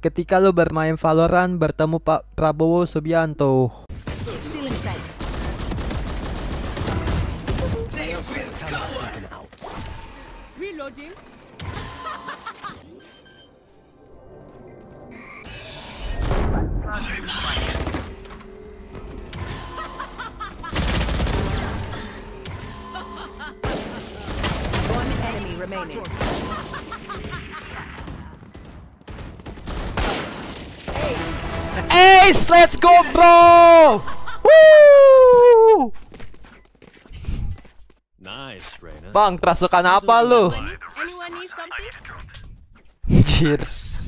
ketika lo bermain Valorant bertemu Pak Prabowo Subianto. Remaining. Ace, let's go bro! Woo! Nice, Reyna. Bang, kerasukan apa lu? Cheers.